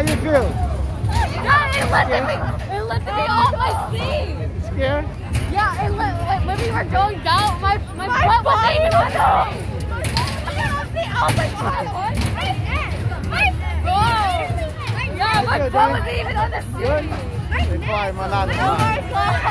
How you feel? It lifted me. It lifted me off my seat. Scared? Yeah, it when we were going down, my my, my butt was in oh my seat. Oh my! My butt! Yeah, my butt was even on the seat. Good. My neck. Oh my!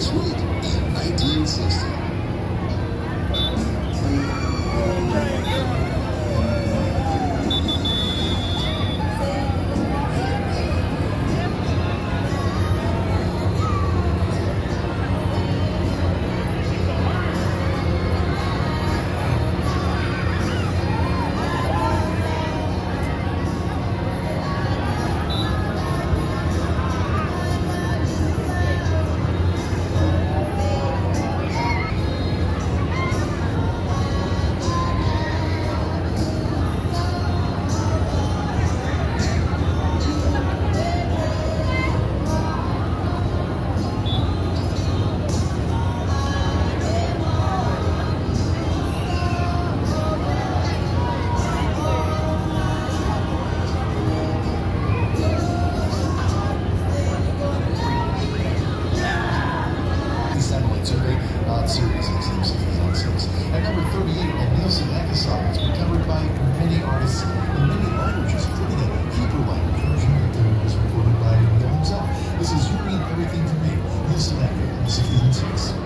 this week in 1960. on Sirius XM Season 6. At number 38, a Neil Sedaka song has been covered by many artists in many languages, including a Hebrew language version that was recorded by himself. This is You Mean Everything to Me, Neil Sedaka, Season 6.